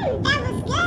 That was good.